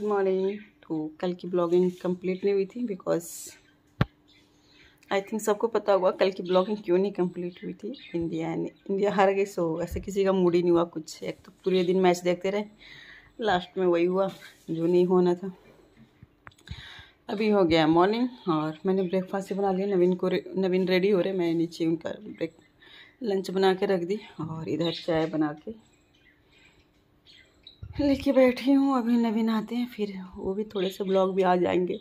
Good morning तो कल की ब्लॉगिंग कंप्लीट नहीं हुई थी बिकॉज़ आई थिंक सबको पता होगा कल की ब्लॉगिंग क्यों नहीं कंप्लीट हुई थी। इंडिया ने इंडिया हार गई सो ऐसे किसी का मूड ही नहीं हुआ कुछ। एक तो पूरे दिन मैच देखते रहे। लास्ट में वही हुआ जो नहीं होना था। अभी हो गया मॉर्निंग और मैंने ब्रेकफास्ट ही बना लिया। नवीन को रे, नवीन रेडी हो रहे मैं नीचे उनका ब्रेक लंच बना के रख दी और इधर चाय बना के लेके बैठी हूँ, अभी नवीन आते हैं, फिर वो भी थोड़े से ब्लॉग भी आ जाएँगे।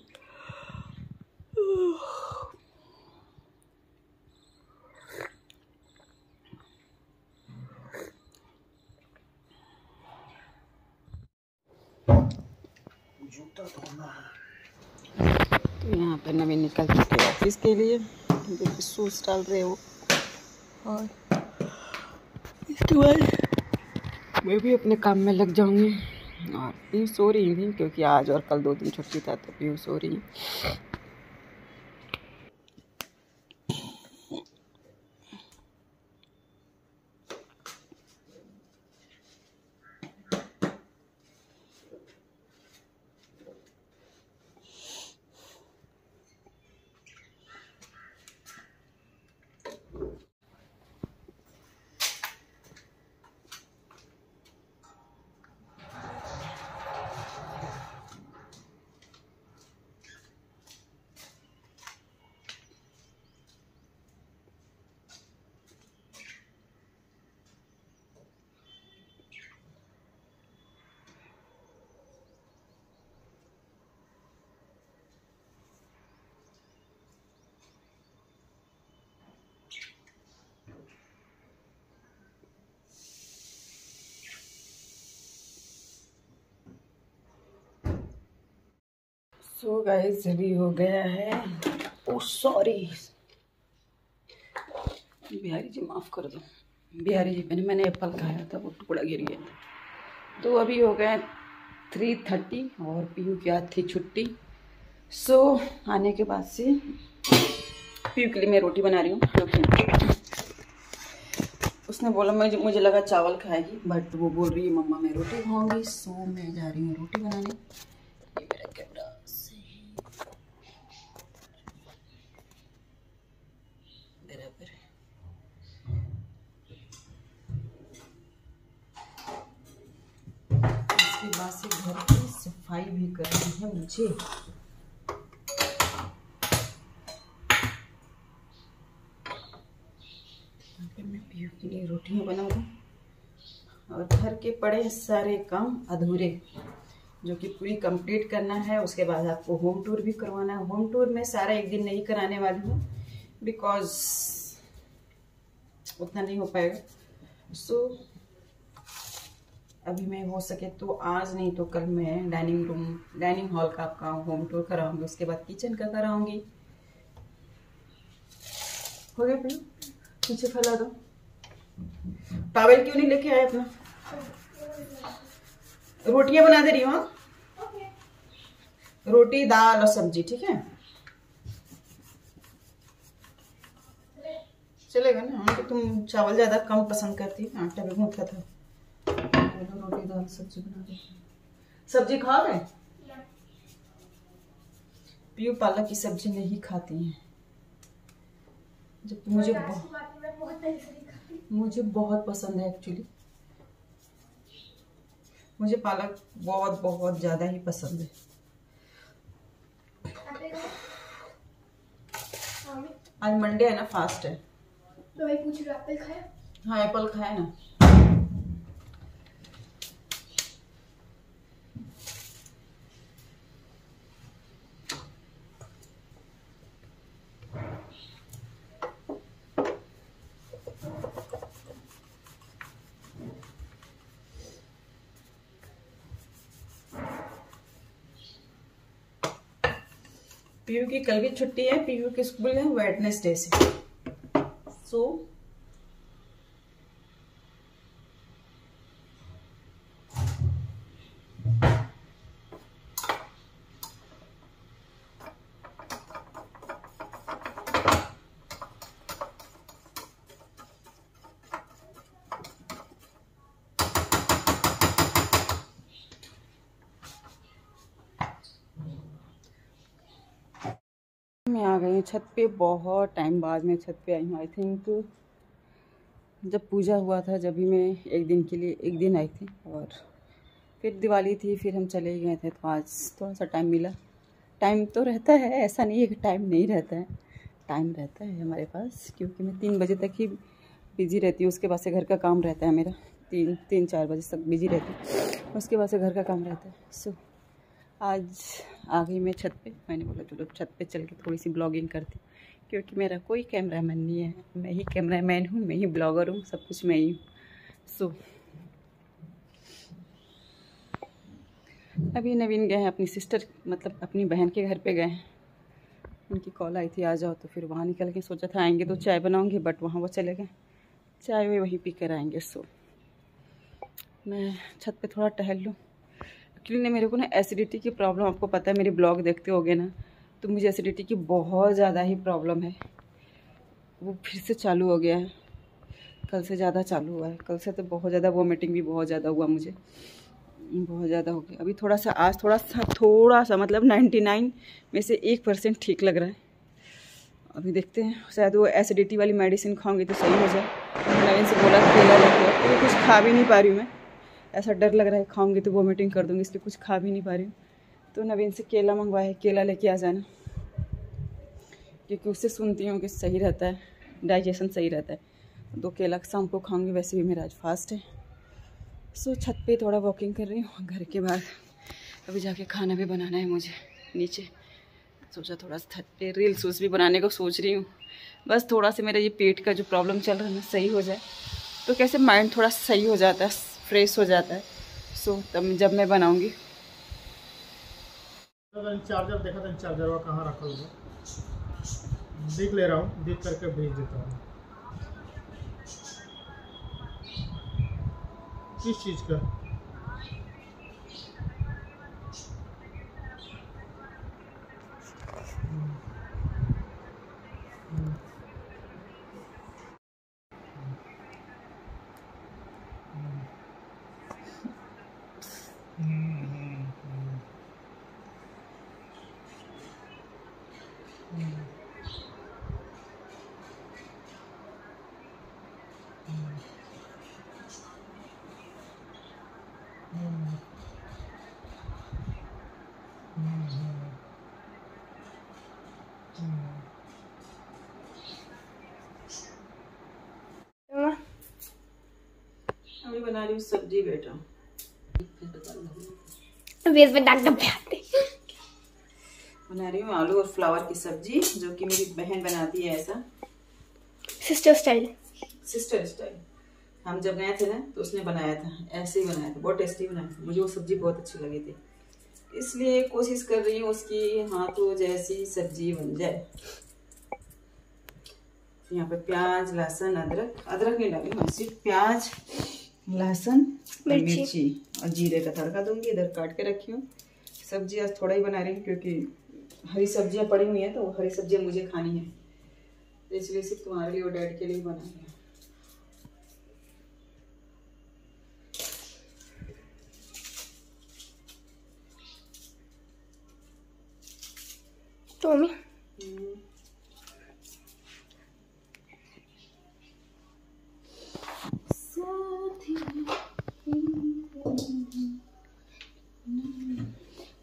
तो यहाँ पर नवीन निकल चुके ऑफ़िस के लिए। शूज़ डाल रहे हो। और इसके बाद मैं भी अपने काम में लग जाऊँगी। और पीयूष सो रही थी क्योंकि आज और कल दो दिन छुट्टी था तो पीयूष सो रही सो गाइस अभी हो गया है। ओ सॉरी बिहारी जी माफ़ कर दो। बिहारी जी मैंने मैंने एप्पल खाया था वो टुकड़ा गिर गया तो अभी हो गए थ्री थर्टी और पीयू की आज थी छुट्टी। सो so, आने के बाद से पीयू के लिए मैं रोटी बना रही हूँ। उसने बोला मुझे मुझे लगा चावल खाएगी बट वो बोल रही है मम्मा मैं रोटी खाऊँगी। सो so, मैं जा रही हूँ रोटी बनाने ये मेरा कैमरा इसके बाद से घर की सफ़ाई भी करनी है मुझे। मैं के लिए रोटियाँ बनाऊँगा और घर के पड़े सारे काम अधूरे जो कि पूरी कंप्लीट करना है। उसके बाद आपको होम टूर भी करवाना है। होम टूर में सारा एक दिन नहीं कराने वाली हूँ बिकॉज़ उतना नहीं हो पाएगा। सो so, अभी मैं हो सके तो आज नहीं तो कल मैं डाइनिंग रूम डाइनिंग हॉल का आपका होम टूर कराऊँगी। उसके बाद किचन का कराऊँगी। हो गया फिर पीछे फैला दो। टावल क्यों नहीं लेके आए अपना? रोटियाँ बना दे रही हूँ रोटी, दाल और सब्ज़ी, ठीक है? चलेगा ना? हाँ तो तुम चावल ज़्यादा कम पसंद करती, आटा भी घूमता था। रोटी दाल सब्ज़ी बना दे सब्ज़ी खा गए पीयू पालक की सब्ज़ी नहीं खाती हैं। जब मुझे बहुत मुझे बहुत पसंद है एक्चुअली मुझे पालक बहुत बहुत ज़्यादा ही पसंद है। आज मंडे है ना फास्ट है। तो मैं पूछ रहा एप्पल खाया? हाँ एप्पल खाया ना। पीयू की कल की छुट्टी है पीयू के स्कूल है वेडनेसडे से सो। So, छत पे बहुत टाइम बाद मैं छत पे आई हूँ आई थिंक जब पूजा हुआ था, जब भी मैं एक दिन के लिए, एक दिन आई थी और फिर दिवाली थी, फिर हम चले गए थे तो आज थोड़ा सा टाइम मिला। टाइम तो रहता है, ऐसा नहीं है कि टाइम नहीं रहता है। टाइम रहता है हमारे पास, क्योंकि मैं तीन बजे तक ही बिज़ी रहती हूँ, उसके बाद से घर का काम रहता है मेरा। तीन तीन, चार बजे तक बिज़ी रहती हूँ, उसके बाद से घर का काम रहता है सो आज आ गई मैं छत पे, मैंने बोला, चलो, छत पे चल के थोड़ी सी ब्लॉगिंग करती हूँ। क्योंकि मेरा कोई कैमरा मैन नहीं है। मैं ही कैमरा मैन हूँ, मैं ही ब्लॉगर हूँ, सब कुछ मैं ही हूँ। सो अभी नवीन गए हैं, अपनी सिस्टर मतलब अपनी बहन के घर पे गए हैं। उनकी कॉल आई थी, आ जाओ। तो फिर वहाँ निकल के सोचा था, आएँगे तो चाय बनाऊँगी बट वहाँ वो चले गए। चाय वे वहीं पी कर आएँगे। सो मैं छत पे थोड़ा टहल लूँ। एक्चुअली ना मेरे को ना एसिडिटी की प्रॉब्लम आपको पता है, मेरे ब्लॉग देखते होगे ना तो मुझे एसिडिटी की बहुत ज़्यादा ही प्रॉब्लम है। वो फिर से चालू हो गया है। कल से ज़्यादा चालू हुआ है। कल से तो बहुत ज़्यादा वॉमिटिंग भी बहुत ज़्यादा हुआ मुझे। बहुत ज़्यादा हो गया। अभी थोड़ा सा, आज थोड़ा सा थोड़ा सा मतलब नाइन्टी नाइन में से एक परसेंट ठीक लग रहा है। अभी देखते हैं। शायद वो एसिडिटी वाली मेडिसिन खाऊँगी तो सही हो जाए। नवीन से बोला, केला कुछ खा भी नहीं पा रही हूँ मैं। ऐसा डर लग रहा है, खाऊँगी तो वोमिटिंग कर दूँगी, इसलिए कुछ खा भी नहीं पा रही हूँ। तो नवीन से केला मंगवाया है, केला लेके आ जाना। क्योंकि उससे सुनती हूँ कि सही रहता है डाइजेशन सही रहता है। दो केला शाम को खाऊँगी, वैसे भी मेरा आज फास्ट है। सो छत पे थोड़ा वॉकिंग कर रही हूँ घर के बाद अभी जाके खाना भी बनाना है मुझे, नीचे। सोचा थोड़ा सा छत पे रील सूस भी बनाने को सोच रही हूँ। बस थोड़ा सा मेरा ये पेट का जो प्रॉब्लम चल रहा है ना, सही हो जाए। तो कैसे माइंड थोड़ा सही हो जाता है फ्रेश हो जाता है। सो तब जब मैं बनाऊँगी। चार्जर देखा था चार्जर कहाँ रखा हुआ देख ले रहा हूँ, देख करके भेज देता हूँ। किस चीज़ का अभी बना रही हूँ सब्ज़ी बेटा। बना रही हूँ आलू और फ्लावर की सब्ज़ी जो कि मेरी बहन बनाती है ऐसा। सिस्टर स्टाइल सिस्टर स्टाइल हम जब गए थे ना तो उसने बनाया था। ऐसे ही बनाया था। बहुत टेस्टी बनाया था। मुझे वो सब्ज़ी बहुत अच्छी लगी थी। इसलिए कोशिश कर रही हूँ उसकी हाथों जैसी सब्ज़ी बन जाए। यहाँ पे प्याज लहसुन अदरक। अदरक नहीं डाली सिर्फ़ प्याज। लहसुन और मिर्ची। मिर्ची और जीरे का तड़का दूँगी इधर काट के रखी हूँ। सब्ज़ी आज थोड़ा ही बना रही हूँ क्योंकि हरी सब्ज़ियाँ पड़ी हुई हैं तो हरी सब्ज़ियाँ मुझे खानी है। तो इसलिए सिर्फ़ तुम्हारे लिए और डैड के लिए बना रही हूँ। तो मम्मी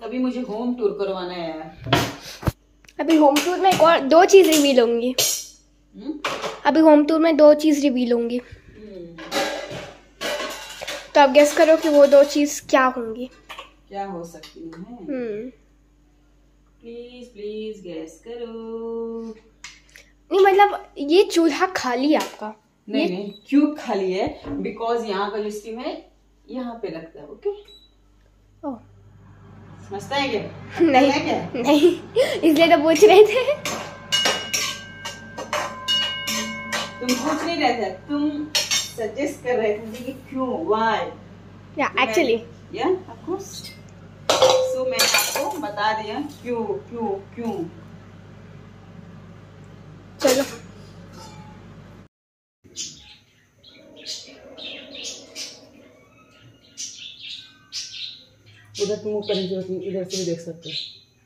अभी मुझे होम टूर करवाना है यार। अभी होम टूर में एक और दो चीज़ रिवील होंगी। हम्म? अभी होम टूर में दो चीज़ रिवील होंगी। तो आप गेस करो कि वो दो चीज़ क्या होंगी। क्या हो सकती है? प्लीज़ प्लीज़ गैस करो। नहीं मतलब ये चूल्हा खाली है आपका। नहीं ये? नहीं क्यों खाली है बिकॉज़ यहाँ का जो स्टीम है यहाँ पे लगता है ओके ओह समझता है क्या? नहीं है क्या? नहीं इसलिए तो पूछ रहे थे। तुम पूछ नहीं रहे थे तुम सजेस्ट कर रहे थे कि क्यों वाई या एक्चुअली या ऑफ़ कोर्स सो मैंने आपको बता दिया क्यों क्यों क्यों। चलो। उधर तुम करने की ज़रूरत नहीं इधर से भी देख सकते हो।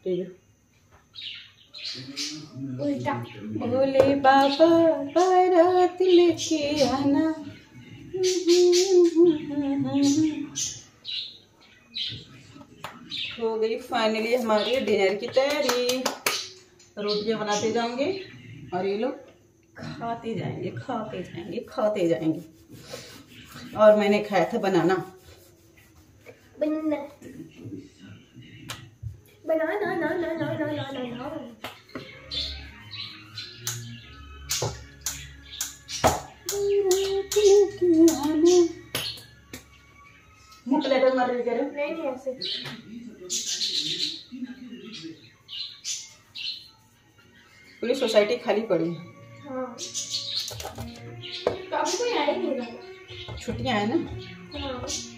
ठीक है? भोले बाबा बारात लेके आना हो गई फाइनली हमारी डिनर की तैयारी। रोटियाँ बनाते जाएँगे और ये लोग खाते जाएँगे खाते जाएँगे खाते जाएँगे। और मैंने खाया था banana. Banana. no, no, no, no, no, no, no. पूरी सोसाइटी खाली पड़ी हाँ। तो कोई आया नहीं छुट्टियाँ है ना? हाँ।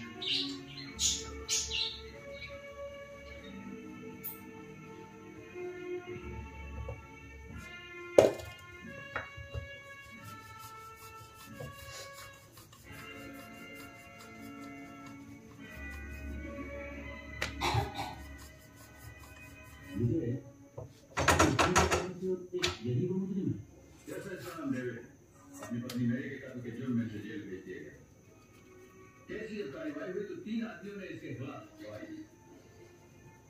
कार्रवाई हुई तो तीन आदमियों ने इसके खिलाफ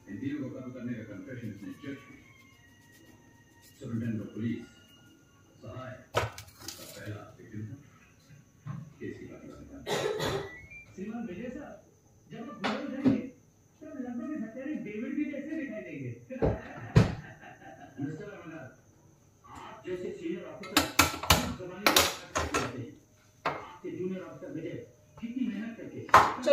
इन तीनों को कत्ल करने का कन्फेशन इसने चर्च में सुप्रिंटेंडेंट ऑफ़ पुलिस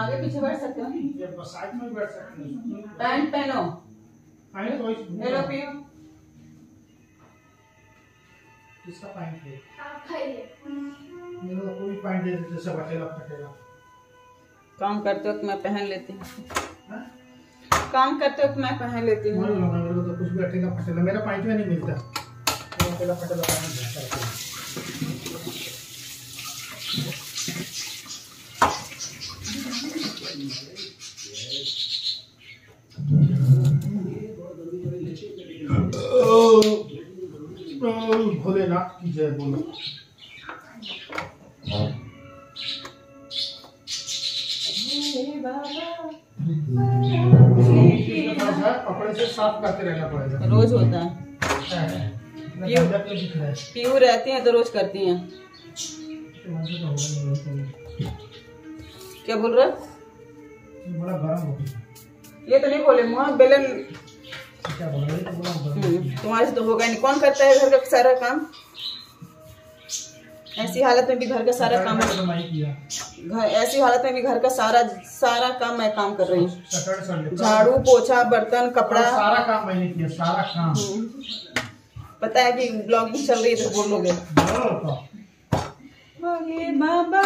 आगे पीछे बैठ सकते हो। साइड में बैठ सकते हैं पैंट पहनो। पहले तो इस ले लो पियो। किसका पैंट है? मेरे कोई पैंट दे देते सब अकेला फटेगा काम करते वक्त मैं पहन लेती हूँ। हाँ? काम करते वक्त मैं पहन लेती हूँ। मेरे को तो कुछ भी अकेला फटेगा मेरा पैंट में नहीं मिलता। अकेला फटेगा पैंट भोलेनाथ की जय बोलो कपड़े से साफ़ करते रहना पड़ेगा रोज होता है। पीयू रहते हैं तो रोज करती हैं। क्या बोल रहा है? बड़ा गर्म हो गया ये तो नहीं बोले मुँह बेलन. क्या बोल रहा तो बड़ा गर्म हम्म, तुम्हारे से तो होगा नहीं. कौन करता है घर का सारा काम? ऐसी हालत में भी घर का सारा काम मैं किया। घर ऐसी हालत में भी घर का सारा सारा काम मैं काम कर रही हूँ। झाड़ू पोछा बर्तन कपड़ा। सारा काम मैंने किया सारा काम। पता है कि ब्लॉगिंग चल रही है तो बोलोगे बोलो बाबा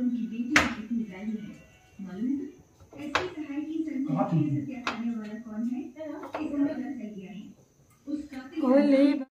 उनकी बेटी में कितनी वैल्यू है। मालूम है? ऐसी सहाय की संख्या हत्या करने वाला कौन है? इस बताया गया है? उसका